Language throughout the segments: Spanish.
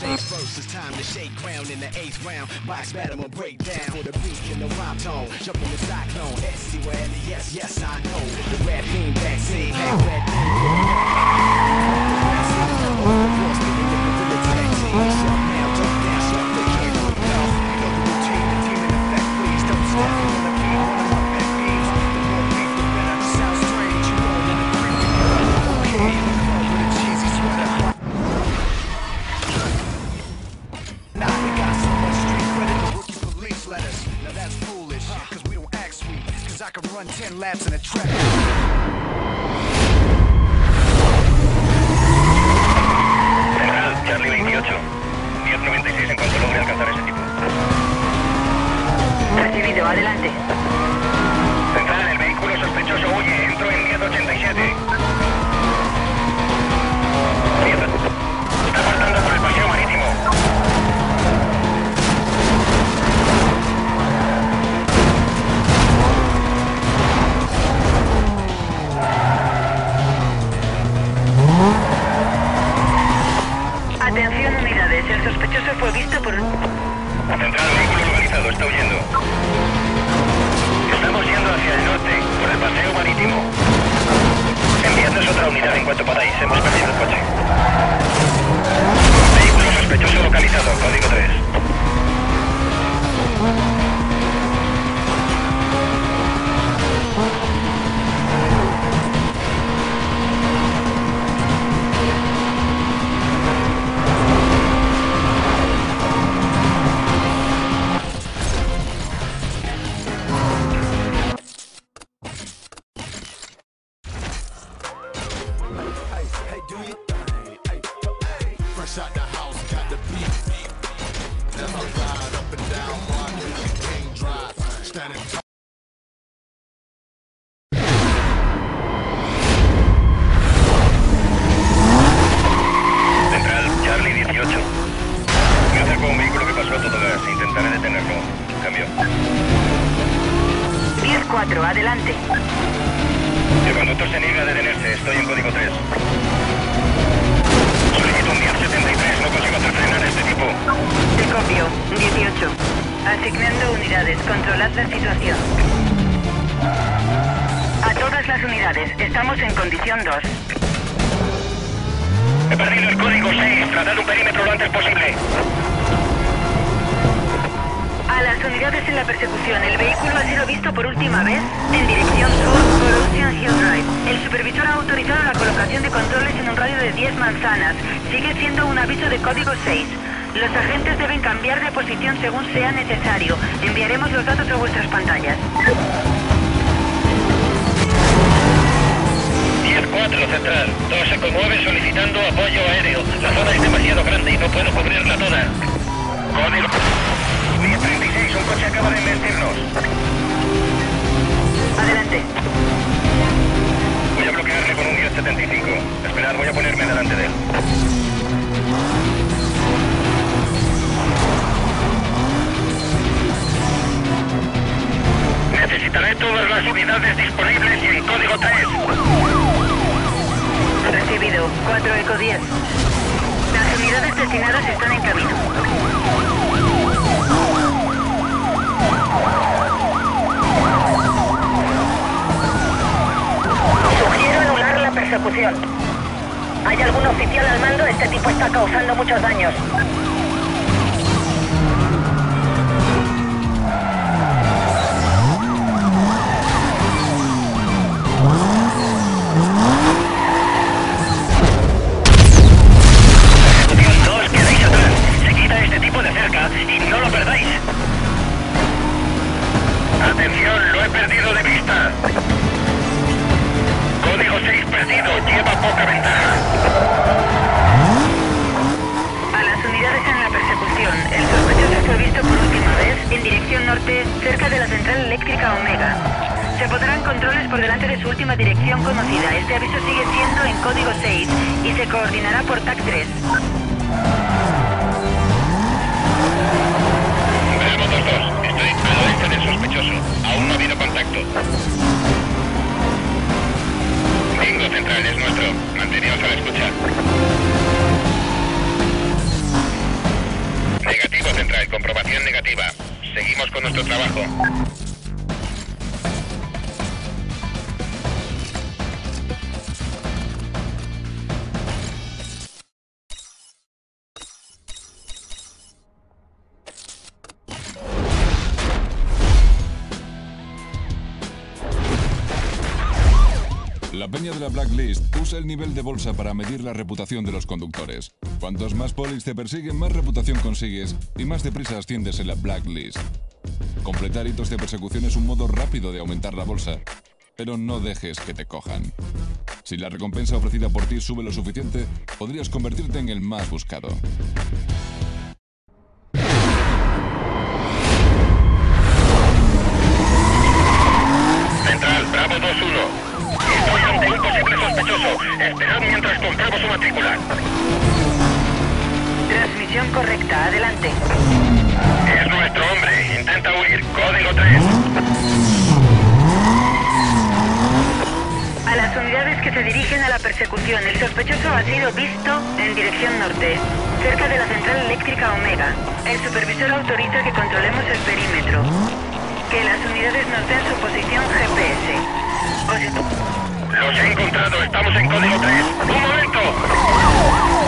yo, first it's time to shake ground in the eighth round. Box battle will break down for the beat and the rhyme tone. Jump in the cyclone, S-T-Y-L, yes, yes, I know. The rap beam vaccine, half red I can run 10 laps in a track. Charlie 28. 1096 en cuanto logre alcanzar ese tipo. Recibido, adelante. Central, el vehículo sospechoso huye. Entro en 1087. Do your thing. Hey, hey. Fresh out the house, got the beat. Then I ride up and down Market King Drive, standing tall. Central, Charlie 18. Me acerco a un vehículo que pasó a todo gas. Intentaré detenerlo. Cambio. 10-4, adelante. El conductor se niega a detenerse. Estoy en código 3. Solicito un 1073. No consigo hacer frenar a este tipo. Te copio. 18. Asignando unidades. Controlad la situación. A todas las unidades. Estamos en condición 2. He perdido el código 6. Tratad un perímetro lo antes posible. Las unidades en la persecución, el vehículo ha sido visto por última vez en dirección sur por Hill Drive. El supervisor ha autorizado la colocación de controles en un radio de 10 manzanas. Sigue siendo un aviso de código 6. Los agentes deben cambiar de posición según sea necesario. Enviaremos los datos a vuestras pantallas. 10-4 Central. 2 Eco 9 solicitando apoyo 10. Las unidades destinadas están en camino. Sugiero anular la persecución. ¿Hay algún oficial al mando? Este tipo está causando muchos daños. Se podrán controles por delante de su última dirección conocida. Este aviso sigue siendo en código 6 y se coordinará por TAC 3. Bravo 2-2, estoy a la vista del sospechoso. Aún no ha habido contacto. Bingo central es nuestro. Mantenidos a la escucha. Negativo central, comprobación negativa. Seguimos con nuestro trabajo. La peña de la Blacklist usa el nivel de bolsa para medir la reputación de los conductores. Cuantos más polis te persiguen, más reputación consigues y más deprisa asciendes en la Blacklist. Completar hitos de persecución es un modo rápido de aumentar la bolsa, pero no dejes que te cojan. Si la recompensa ofrecida por ti sube lo suficiente, podrías convertirte en el más buscado. Visto en dirección norte, cerca de la central eléctrica Omega. El supervisor autoriza que controlemos el perímetro. Que las unidades nos den su posición GPS. Los he encontrado. Estamos en código 3. ¡Un momento!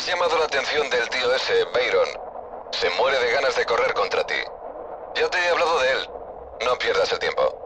Has llamado la atención del tío ese, Byron. Se muere de ganas de correr contra ti. Ya te he hablado de él. No pierdas el tiempo.